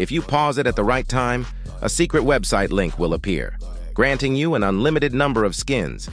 If you pause it at the right time, a secret website link will appear, granting you an unlimited number of skins.